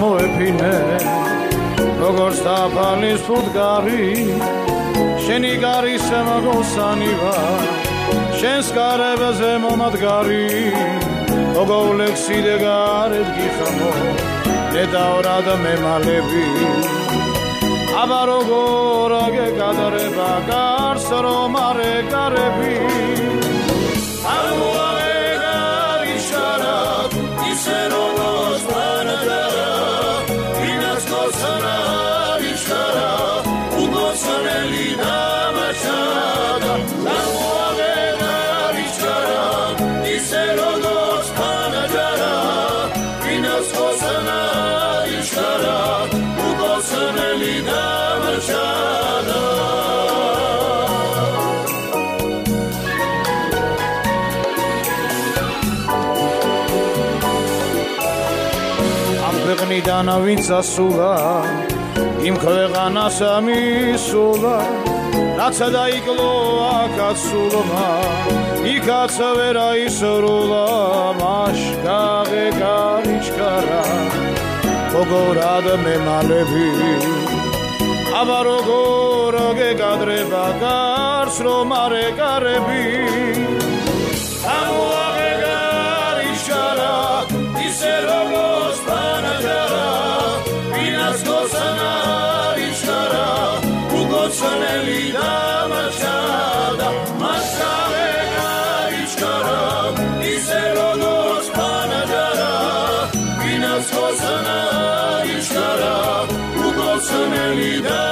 მოეფინე როგორც დაფალის ფუტკარი შენი გარის მოგოსანი ვარ. შენს გარებზე მომადგარი მოგოვლექსი და გარეთ გიხამო ნედავრად მემალები. აბა როგორ გეკადრება გარს რომ არ ეკარები ქვეყნიდან ვინც ასულა იმ ქვეყანას ამისულა რაცა დაიკლო აკაცულმა იქაც ვერა ისრულა მაშ გაღე გარიჩკარა როგორად მემალები. აბა როგორ გეკადრება გარს რომ არ ეკარები ამოაღეგა იშარა ისე როგორც პანაჯარა ვინას გოცანა იშარა უგოცნელი და Navidad.